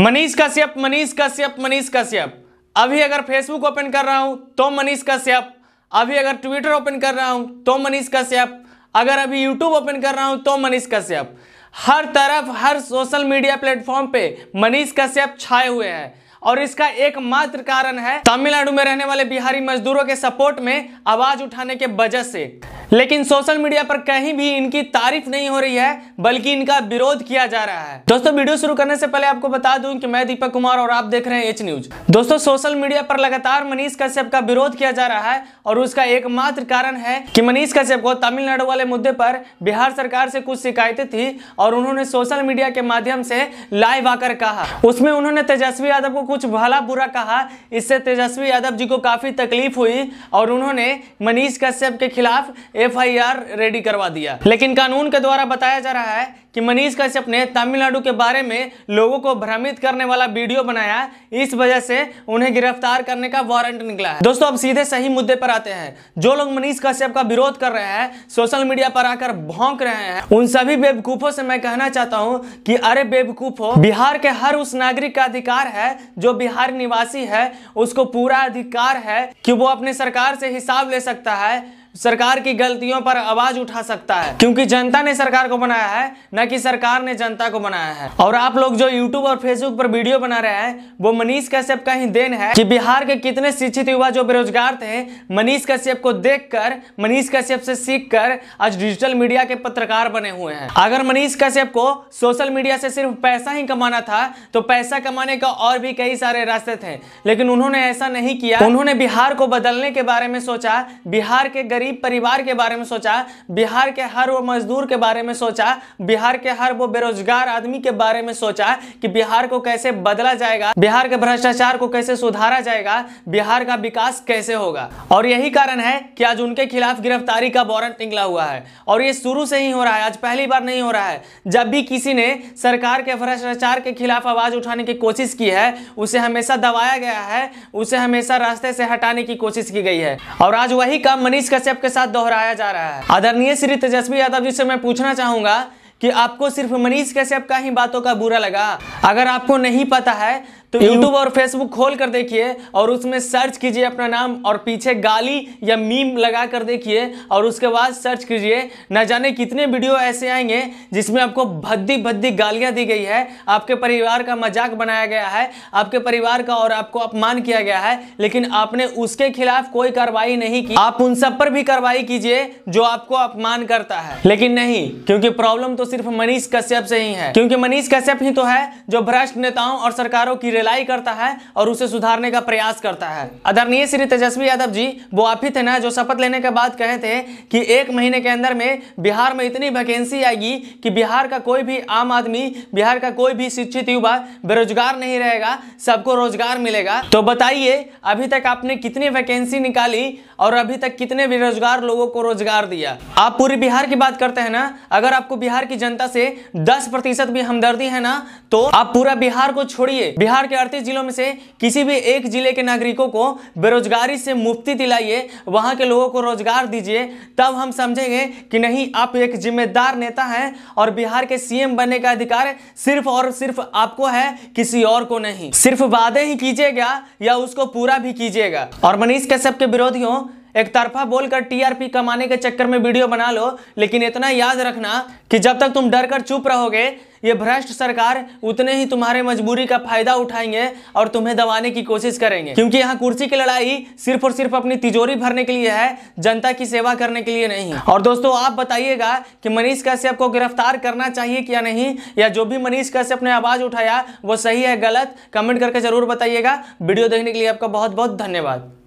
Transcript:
मनीष कश्यप मनीष कश्यप मनीष कश्यप। अभी अगर Facebook open कर रहा हूँ तो मनीष कश्यप। अभी अगर ट्विटर ओपन कर रहा हूँ तो मनीष कश्यप। अगर अभी यूट्यूब ओपन कर रहा हूँ तो मनीष कश्यप। हर तरफ़, हर सोशल मीडिया प्लेटफॉर्म पे मनीष कश्यप छाए हुए हैं। और इसका एकमात्र कारण है, तमिलनाडु में रहने वाले बिहारी मजदूरों के सपोर्ट में आवाज़ उठाने के वजह से। लेकिन सोशल मीडिया पर कहीं भी इनकी तारीफ़ नहीं हो रही है, बल्कि इनका विरोध किया जा रहा है। दोस्तों, वीडियो शुरू करने से पहले आपको बता दूँ कि मैं दीपक कुमार और आप देख रहे हैं एच न्यूज़ दोस्तों, सोशल मीडिया पर लगातार मनीष कश्यप का विरोध किया जा रहा है और उसका एकमात्र कारण है कि मनीष कश्यप को तमिलनाडु वाले मुद्दे पर बिहार सरकार से कुछ शिकायतें थी और उन्होंने सोशल मीडिया के माध्यम से लाइव आकर कहा। उसमें उन्होंने तेजस्वी यादव को कुछ भला बुरा कहा। इससे तेजस्वी यादव जी को काफ़ी तकलीफ़ हुई और उन्होंने मनीष कश्यप के खिलाफ एफआईआर रेडी करवा दिया। लेकिन कानून के द्वारा बताया जा रहा है कि मनीष कश्यप ने तमिलनाडु के बारे में लोगों को भ्रमित करने वाला वीडियो बनाया। इस वजह से उन्हें गिरफ़्तार करने का वारंट निकला है। दोस्तों, अब सीधे सही मुद्दे पर आते हैं। जो लोग मनीष कश्यप का विरोध कर रहे हैं, सोशल मीडिया पर आकर भौंक रहे हैं, उन सभी बेवकूफों से मैं कहना चाहता हूँ कि अरे बेवकूफो, बिहार के हर उस नागरिक का अधिकार है, जो बिहार निवासी है, उसको पूरा अधिकार है कि वो अपने सरकार से हिसाब ले सकता है। सरकार की गलतियों पर आवाज़ उठा सकता है। क्योंकि जनता ने सरकार को बनाया है, न कि सरकार ने जनता को बनाया है। और आप लोग जो यूट्यूब और फेसबुक पर वीडियो बना रहे हैं, वो मनीष कश्यप का ही देन है कि बिहार के कितने शिक्षित युवा जो बेरोजगार थे, मनीष कश्यप को देखकर, मनीष कश्यप से सीखकर आज डिजिटल मीडिया के पत्रकार बने हुए हैं। अगर मनीष कश्यप को सोशल मीडिया से सिर्फ़ पैसा ही कमाना था तो पैसा कमाने का और भी कई सारे रास्ते थे। लेकिन उन्होंने ऐसा नहीं किया। उन्होंने बिहार को बदलने के बारे में सोचा। बिहार के गरीब परिवार के बारे में सोचा, बिहार के हर वो मजदूर के बारे में सोचा, बिहार के हर वो बेरोजगार आदमी के बारे में सोचा कि बिहार को कैसे बदला जाएगा, बिहार के भ्रष्टाचार को कैसे सुधारा जाएगा, बिहार का विकास कैसे होगा। और यही कारण है कि आज उनके खिलाफ गिरफ्तारी का वारंट निकला हुआ है। और ये शुरू से ही हो रहा है, आज पहली बार नहीं हो रहा है। जब भी किसी ने सरकार के भ्रष्टाचार के खिलाफ आवाज़ उठाने की कोशिश की है, उसे हमेशा दबाया गया है, उसे हमेशा रास्ते से हटाने की कोशिश की गई है। और आज वही काम मनीष कश्यप के साथ दोहराया जा रहा है। आदरणीय श्री तेजस्वी यादव जी से मैं पूछना चाहूँगा कि आपको सिर्फ़ मनीष कश्यप का ही बातों का बुरा लगा? अगर आपको नहीं पता है तो YouTube और Facebook खोल कर देखिए और उसमें सर्च कीजिए अपना नाम और पीछे गाली या मीम लगा कर देखिए और उसके बाद सर्च कीजिए। न जाने कितने वीडियो ऐसे आएँगे जिसमें आपको भद्दी भद्दी गालियाँ दी गई है। आपके परिवार का मज़ाक बनाया गया है आपके परिवार का और आपको अपमान किया गया है लेकिन आपने उसके खिलाफ कोई कार्रवाई नहीं की। आप उन सब पर भी कार्रवाई कीजिए जो आपको अपमान करता है। लेकिन नहीं क्योंकि प्रॉब्लम तो सिर्फ़ मनीष कश्यप से ही है। क्योंकि मनीष कश्यप ही तो है जो भ्रष्ट नेताओं और सरकारों की रिलाई करता है और उसे सुधारने का प्रयास करता है। आदरणीय श्री तेजस्वी यादव जी, वो आप ही थे ना, जो शपथ लेने के बाद कहे थे कि एक महीने के अंदर में बिहार में इतनी वैकेंसी आएगी कि बिहार का कोई भी आम आदमी, बिहार का कोई भी शिक्षित युवा बेरोजगार नहीं रहेगा, सबको रोज़गार मिलेगा। तो बताइए, अभी तक आपने कितनी वैकेंसी निकाली और अभी तक कितने बेरोजगार लोगों को रोज़गार दिया? आप पूरे बिहार की बात करते हैं ना, अगर आपको बिहार की जनता से 10 प्रतिशत भी हमदर्दी है ना तो आप पूरा बिहार को छोड़िए। बिहार के अड़तीस जिलों में से किसी भी एक ज़िले के नागरिकों को बेरोजगारी से मुक्ति दिलाइए, वहाँ के लोगों को रोज़गार दीजिए। तब हम समझेंगे कि नहीं, आप एक जिम्मेदार नेता हैं और बिहार के सीएम बनने का अधिकार सिर्फ़ और सिर्फ़ आपको है, किसी और को नहीं। सिर्फ़ वादे ही कीजिएगा या उसको पूरा भी कीजिएगा। और मनीष कश्यप के विरोधियों एक तरफा बोलकर टीआरपी कमाने के चक्कर में वीडियो बना लो, लेकिन इतना याद रखना कि जब तक तुम डर कर चुप रहोगे, ये भ्रष्ट सरकार उतने ही तुम्हारे मजबूरी का फ़ायदा उठाएँगे और तुम्हें दबाने की कोशिश करेंगे। क्योंकि यहाँ कुर्सी की लड़ाई सिर्फ़ और सिर्फ़ अपनी तिजोरी भरने के लिए है, जनता की सेवा करने के लिए नहीं। और दोस्तों, आप बताइएगा कि मनीष कश्यप को गिरफ़्तार करना चाहिए क्या नहीं, या जो भी मनीष कश्यप ने आवाज़ उठाया, वो सही है, गलत? कमेंट करके ज़रूर बताइएगा। वीडियो देखने के लिए आपका बहुत बहुत धन्यवाद।